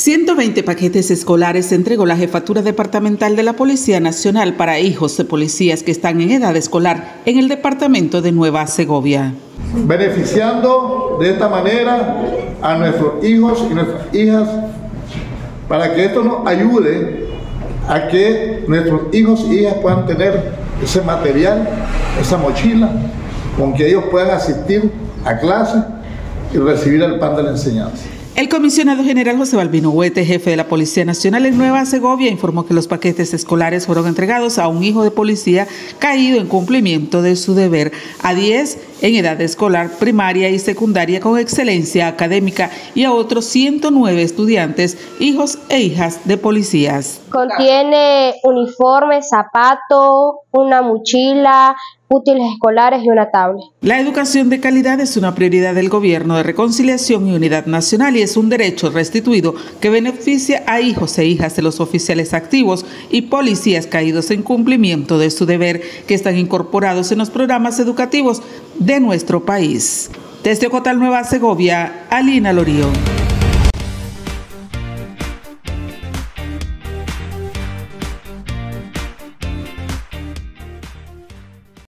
120 paquetes escolares entregó la Jefatura Departamental de la Policía Nacional para hijos de policías que están en edad escolar en el departamento de Nueva Segovia. Beneficiando de esta manera a nuestros hijos y nuestras hijas para que esto nos ayude a que nuestros hijos y hijas puedan tener ese material, esa mochila, con que ellos puedan asistir a clase y recibir el pan de la enseñanza. El comisionado general José Balbino Huete, jefe de la Policía Nacional en Nueva Segovia, informó que los paquetes escolares fueron entregados a un hijo de policía caído en cumplimiento de su deber, a 10 en edad escolar primaria y secundaria con excelencia académica y a otros 109 estudiantes, hijos e hijas de policías. Contiene uniforme, zapato, una mochila, útiles escolares y una tablet. La educación de calidad es una prioridad del Gobierno de Reconciliación y Unidad Nacional y es un derecho restituido que beneficia a hijos e hijas de los oficiales activos y policías caídos en cumplimiento de su deber que están incorporados en los programas educativos de nuestro país. Desde Ocotal, Nueva Segovia, Alina Lorío.